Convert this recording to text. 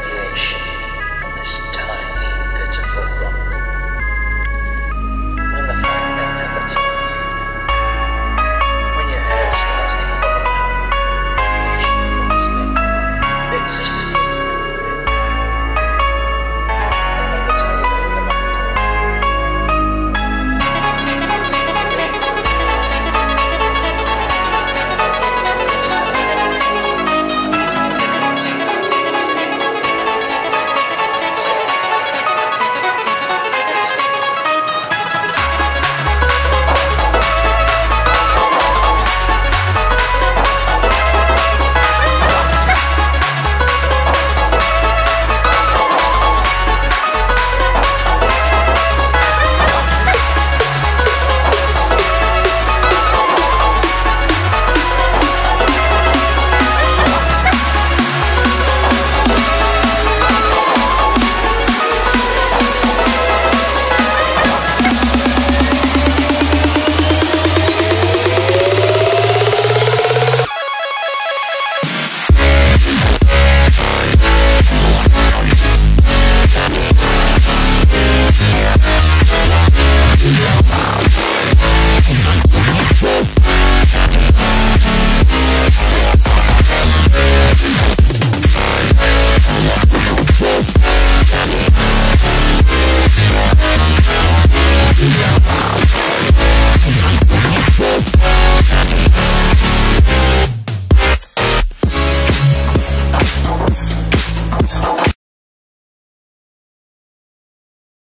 radiation.